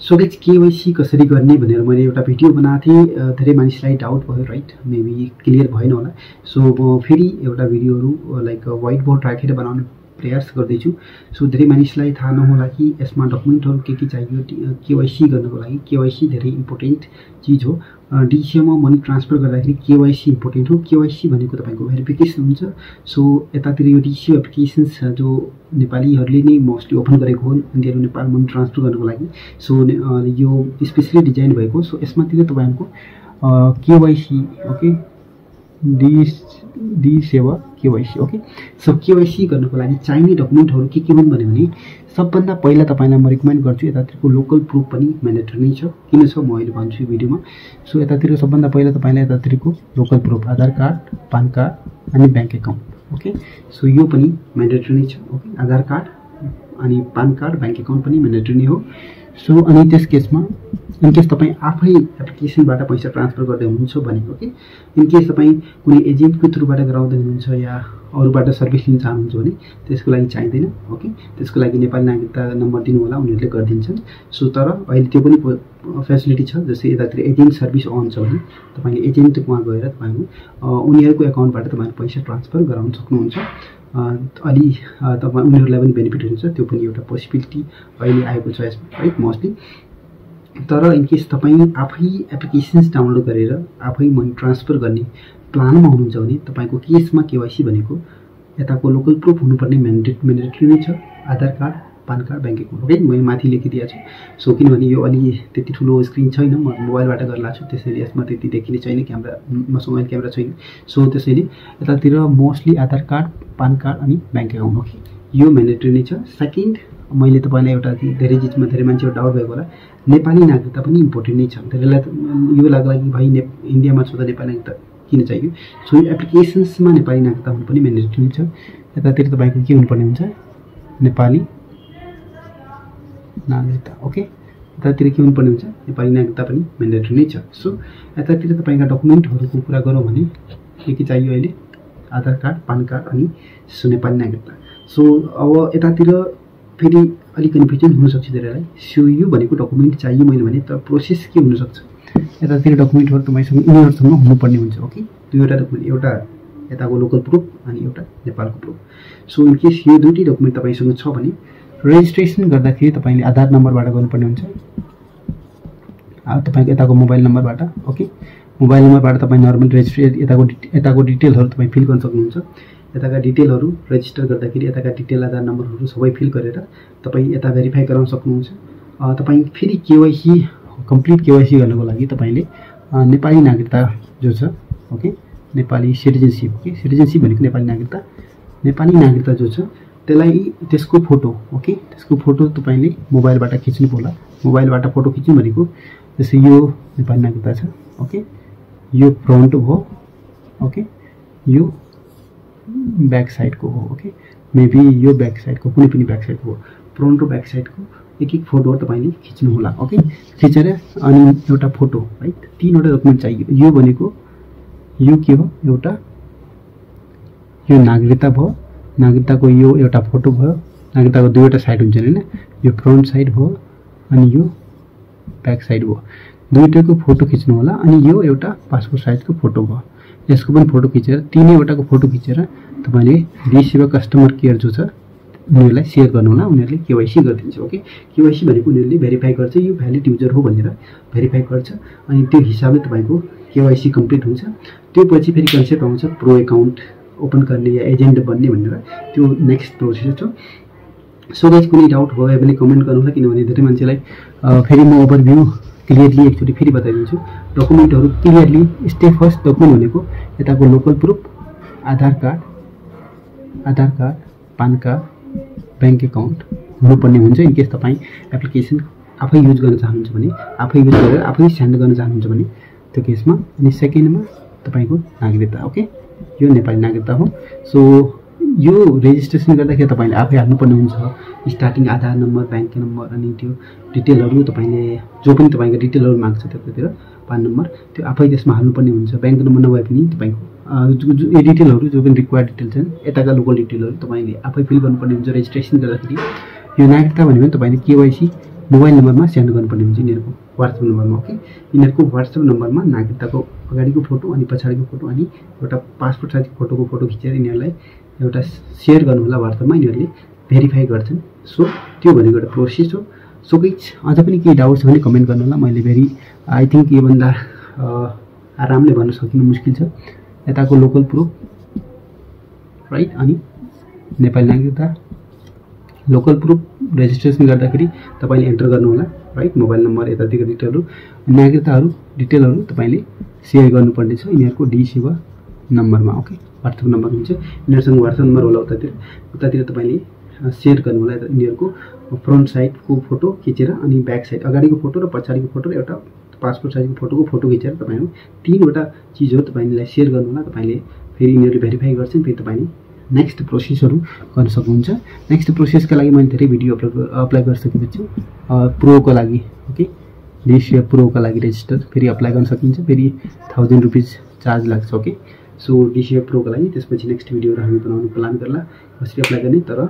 So guys KYC कसरी गर्ने भनेर मैले एउटा भिडियो बनाएको थिएँ। धेरै मानिसलाई डाउट भयो राइट मेबी क्लियर भएन होला। सो म फेरि एउटा भिडियोहरू लाइक वाइट बोर्ड राखेर बनाउने प्रयास गर्दैछु। सो धेरै मानिसलाई थाहा नहोला कि यसमा डकुमेन्टहरू के के चाहियो केवाइसी गर्नको लागि। केवाइसी धेरै इम्पोर्टेन्ट चिज हो। डिसिएममा मनी ट्रान्सफर गर्दाखेरि केवाइसी इम्पोर्टेन्ट हो। केवाइसी भनेको तपाईँको भेरिफिकेसन हुन्छ। सो यतातिर यो डिसिओ एप्लिकेसन्स जो नेपालीहरूले नै मोस्टली ओपन गरेको हो उनीहरू नेपाल मनी ट्रान्सफर गर्नको लागि। सो यो स्पेसली डिजाइन भएको। सो यसमातिर तपाईँहरूको केवाइसी ओके? डी डी सेवा केवाइसी ओके? सो केवाइसी गर्नको लागि चाहिने डकुमेन्टहरू के के हुन् भन्यो भने सबभन्दा पहिला तपाईँलाई म रिकमेन्ड गर्छु यतातिरको लोकल प्रुफ पनि म्यान्डेटरी नै छ। किन छ? म अहिले भन्छु भिडियोमा। सो यतातिर सबभन्दा पहिला तपाईँलाई यतातिरको local proof Aadhaar card PAN card अनि ब्याङ्क एकाउन्ट ओके? सो यो पनि म्यान्डेटरी नै छ ओके? आधार कार्ड अनि पान कार्ड ब्याङ्क एकाउन्ट पनि म्यान्डेटरी नै हो। सो अनि त्यस केसमा इनकेस तपाईँ आफै एप्लिकेसनबाट पैसा ट्रान्सफर गर्दै हुनुहुन्छ भने ओके इनकेस तपाईँ कुनै एजेन्टको थ्रुबाट गराउँदै हुनुहुन्छ या अरूबाट सर्भिस लिन चाहनुहुन्छ भने त्यसको लागि चाहिँदैन ओके? त्यसको लागि नेपाली नागरिकता नम्बर दिनु होला उनीहरूले गरिदिन्छन्। सो तर अहिले त्यो पनि फेसिलिटी छ जस्तै यतातिर एजेन्ट सर्भिस अन छ भने तपाईँले एजेन्टमा गएर तपाईँहरू उनीहरूको एकाउन्टबाट तपाईँहरू पैसा ट्रान्सफर गराउन सक्नुहुन्छ। अलि तपाईँ उनीहरूलाई पनि बेनिफिट हुन्छ त्यो पनि एउटा पोसिबिलिटी अहिले आएको छ यसमा राइट मोस्टली। तर इनकेस तपाईँ आफै एप्लिकेसन्स डाउनलोड गरेर आफै मनी ट्रान्सफर गर्ने प्लानमा हुनुहुन्छ भने तपाईँको केसमा केवाइसी भनेको यताको लोकल प्रुफ हुनुपर्ने म्यान्डेट म्यान्डेटरी नै छ Aadhaar card PAN card bank account okay मैले माथि लेखिदिएको छु। सो किनभने यो अलि त्यति ठुलो स्क्रिन छैन म मोबाइलबाट गरेर छु त्यसैले यसमा त्यति देखिने छैन क्यामेरा मसँग मोबाइल क्यामेरा छैन। सो त्यसैले यतातिर mostly Aadhaar card PAN card अनि ब्याङ्क एकाउन्ट ओके यो म्यान्डेटरी नै छ। सेकेन्ड मैले तपाईँलाई एउटा धेरै चिजमा धेरै मान्छेको डाउट भएको होला। नेपाली नागरिकता पनि इम्पोर्टेन्ट नै छ। धेरैलाई यो लाग्ला कि भाइ ने इन्डियामा छँदा नेपाली नागरिकता किन चाहियो सो यो एप्लिकेसन्समा नेपाली नागरिकता पनि म्यान्डेटरी छ। यतातिर तपाईँको के हुनुपर्ने हुन्छ? नेपाली नागरिकता ओके यतातिर के हुनुपर्ने हुन्छ? नेपाली नागरिकता पनि म्यान्डेटरी नै छ। सो यतातिर तपाईँका डकुमेन्टहरूको कुरा गरौँ भने के के चाहियो अहिले? आधार कार्ड पान कार्ड अनि सो नेपाली नागरिकता। सो अब यतातिर फेरि अलिक कन्फ्युजन हुनसक्छ धेरैलाई। सो यो भनेको डकुमेन्ट चाहियो मैले भने त प्रोसेस के हुनसक्छ? यतातिर डकुमेन्टहरू तपाईँसँग यिनीहरूसँग हुनुपर्ने हुन्छ ओके दुईवटा डकुमेन्ट एउटा यताको लोकल प्रुफ अनि एउटा नेपालको प्रुफ सो इनकेस यो दुइटै डकुमेन्ट तपाईँसँग छ भने रेजिस्ट्रेसन गर्दाखेरि तपाईँले आधार नम्बरबाट गर्नुपर्ने हुन्छ। तपाईँको यताको मोबाइल नम्बरबाट ओके मोबाइल नम्बरबाट तपाईँ नर्मल रेजिस्ट्रे यताको यताको डिटेलहरू तपाईँ फिल गर्न सक्नुहुन्छ। यताका डिटेलहरू रेजिस्टर गर्दाखेरि यताका डिटेल आधार नम्बरहरू सबै फिल गरेर तपाईँ यता भेरिफाई गराउन सक्नुहुन्छ। तपाईँ फेरि केवाइसी कम्प्लिट केवाइसी गर्नको लागि तपाईँले नेपाली नागरिकता जो छ okay Nepali citizenship okay citizenship भनेको नेपाली नागरिकता नेपाली नागरिकता जो छ त्यसलाई त्यसको फोटो ओके त्यसको फोटो तपाईँले मोबाइलबाट खिच्नु होला। मोबाइलबाट फोटो खिच्नु भनेको जस्तै यो नेपाली नागरिकता छ ओके यो फ्रन्ट हो ओके यो ब्याक साइडको हो ओके मेबी यो ब्याक साइडको कुनै पनि ब्याक साइडको हो। फ्रन्ट र ब्याक साइडको एक एक फोटो तपाईँले खिच्नु होला ओके खिचेर अनि एउटा फोटो है तिनवटा डकुमेन्ट चाहियो। यो भनेको यो के हो? एउटा यो नागरिकता भयो। नागरिकताको यो एउटा फोटो भयो। नागरिकताको दुईवटा साइड हुन्छ होइन? यो फ्रन्ट साइड भयो अनि यो ब्याक साइड भयो। दुइटैको फोटो खिच्नु होला अनि यो एउटा पासपोर्ट साइजको फोटो भयो। यसको पनि फोटो खिचेर तिनैवटाको फोटो खिचेर तपाईँले डिसिबा कस्टमर केयर जो छ उनीहरूलाई सेयर गर्नु होला। उनीहरूले केवाइसी गरिदिन्छ ओके केवाइसी भनेको उनीहरूले भेरिफाई गर्छ यो भ्यालिड युजर हो भनेर भेरिफाई गर्छ। अनि त्यो हिसाबले तपाईँको केवाइसी कम्प्लिट हुन्छ। त्यो पछि फेरि कन्सेप्ट आउँछ प्रो एकाउन्ट ओपन गर्ने या एजेन्ट बन्ने भनेर। त्यो नेक्स्ट प्रोसेस छ। सो गाइज कुनै डाउट भयो भने कमेन्ट गर्नु होला किनभने धेरै मान्छेलाई फेरि म ओभरभ्यू क्लियरली एकचोटि फेरि बताइदिन्छु। डकुमेन्टहरू क्लियरली स्टेप फर्स्ट डकुमेन्ट भनेको यताको local proof Aadhaar card Aadhaar card PAN card bank account हुनुपर्ने हुन्छ। इनकेस तपाईँ एप्लिकेसन आफै युज गर्न चाहनुहुन्छ भने आफै युज गरेर आफै सेन्ड गर्न चाहनुहुन्छ भने त्यो केसमा अनि सेकेन्डमा तपाईँको नागरिकता ओके यो नेपाली नागरिकता हो। सो यो रेजिस्ट्रेसन गर्दाखेरि तपाईँले आफै हाल्नुपर्ने हुन्छ। Starting Aadhaar number bank number अनि त्यो डिटेलहरू तपाईँले जो पनि तपाईँको डिटेलहरू माग्छ त्यतातिर पान नम्बर त्यो आफै त्यसमा हाल्नुपर्ने हुन्छ। ब्याङ्क नम्बर नभए पनि तपाईँको यो डिटेलहरू जो पनि रिक्वायर्ड डिटेल छन् यताका लोकल डिटेलहरू तपाईँले आफै फिल गर्नुपर्ने हुन्छ रेजिस्ट्रेसन गर्दाखेरि यो नागरिकता भन्यो भने तपाईँले केवाइसी मोबाइल नम्बरमा सेन्ड गर्नुपर्ने हुन्छ यिनीहरूको वाट्सएप नम्बरमा ओके यिनीहरूको वाट्सएप नम्बरमा नागरिकताको अगाडिको फोटो अनि पछाडिको फोटो अनि एउटा पासपोर्ट साइजको फोटोको फोटो खिचेर यिनीहरूलाई एउटा सेयर गर्नु होला वाट्सएपमा यिनीहरूले भेरिफाई गर्छन्। सो त्यो भनेको एउटा प्रोसेस हो। सो केही अझ पनि केही डाउट छ भने कमेन्ट गर्नु होला मैले भेरी आई थिङ्क योभन्दा आरामले भन्न सकिनु मुस्किल छ। यताको लोकल प्रुफ राइट अनि नेपाली नागरिकता लोकल प्रुफ रेजिस्ट्रेसन गर्दाखेरि तपाईँले एन्टर गर्नुहोला राइट मोबाइल नम्बर यतातिको डिटेलहरू नागरिकताहरू डिटेलहरू तपाईँले सेयर गर्नुपर्ने छ यिनीहरूको डी सेवा नम्बरमा ओके वाट्सएप नम्बर हुन्छ यिनीहरूसँग वाट्सएप नम्बर होला उतातिर उतातिर तपाईँले सेयर गर्नु होला यिनीहरूको फ्रन्ट साइडको फोटो खिचेर अनि ब्याक साइड अगाडिको फोटो र पछाडिको फोटो र एउटा पासपोर्ट साइजको फोटोको फोटो खिचेर तपाईँहरू तिनवटा चिजहरू तपाईँलाई सेयर गर्नु होला तपाईँले फेरि यिनीहरूले भेरिफाई गर्छन् फेरि तपाईँले नेक्स्ट प्रोसेसहरू गर्न सक्नुहुन्छ। नेक्स्ट प्रोसेसका लागि मैले धेरै भिडियो अपलोड अप्लाई गरिसकेको छु। प्रोको लागि ओके? डिसिए प्रोको लागि रेजिस्टर फेरि अप्लाई गर्न सकिन्छ फेरि थाउजन्ड रुपिज चार्ज लाग्छ ओके? सो डिसिए प्रोको लागि त्यसपछि नेक्स्ट भिडियोहरू हामी बनाउनु प्लान गर्ला। कसरी अप्लाई गर्ने तर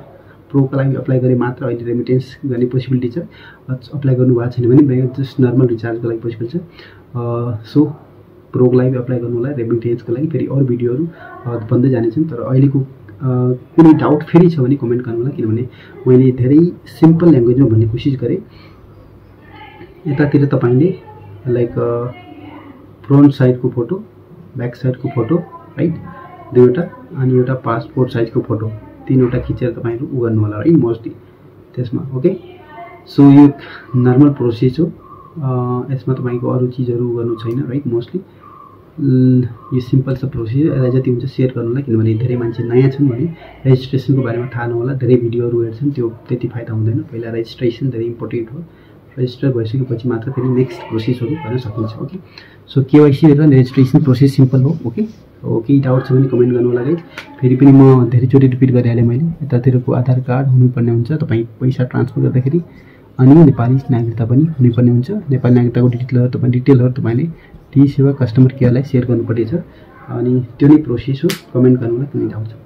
प्रोको लागि अप्लाई गरे मात्र अहिले रेमिटेन्स गर्ने पोसिबिलिटी छ। अप्लाई गर्नुभएको छैन भने ब्याङ्क जस्ट नर्मल रिचार्जको लागि पोसिबल छ। सो प्रोको लागि अप्लाई होला रेमिटेन्सको लागि। फेरि अरू भिडियोहरू बन्दै जानेछन् तर अहिलेको कुनै डाउट फेरि छ भने कमेन्ट गर्नु होला किनभने मैले धेरै सिम्पल ल्याङ्ग्वेजमा भन्ने कोसिस गरेँ। यतातिर तपाईँले लाइक फ्रन्ट साइडको फोटो ब्याक साइडको फोटो राइट दुईवटा अनि एउटा पासपोर्ट साइजको फोटो तिनवटा खिचेर तपाईँहरू उ गर्नु होला है मोस्टली त्यसमा ओके सो यो नर्मल प्रोसेस हो। यसमा तपाईँको अरू चिजहरू गर्नु छैन राइट मोस्टली यो सिम्पल छ प्रोसेस यसलाई जति हुन्छ सेयर गर्नु होला किनभने धेरै मान्छे नयाँ छन् भने रेजिस्ट्रेसनको बारेमा थाहा नहोला धेरै भिडियोहरू हेर्छन् त्यो त्यति फाइदा हुँदैन। पहिला रेजिस्ट्रेसन धेरै इम्पोर्टेन्ट हो। रेजिस्टर भइसकेपछि मात्र फेरि नेक्स्ट प्रोसेसहरू गर्न सकिन्छ ओके सो केवाइसी र रेजिस्ट्रेसन प्रोसेस सिम्पल हो ओके हो केही डाउट छ भने कमेन्ट गर्नु गाइज फेरि पनि म धेरैचोटि रिपिट गरिहालेँ मैले। यतातिरको आधार कार्ड हुनुपर्ने हुन्छ तपाईँ पैसा ट्रान्सफर गर्दाखेरि। अनि नेपाली नागरिकता पनि हुनुपर्ने हुन्छ। नेपाली नागरिकताको डिटेलहरू तपाईँ डिटेलहरू तपाईँले टी सेवा कस्टमर केयरलाई सेयर गर्नुपर्ने छ। अनि त्यो नै प्रोसेस हो। कमेन्ट गर्नुलाई कुनै डाउट छ